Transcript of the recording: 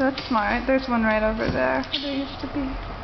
That's smart. There's one right over there. There used to be.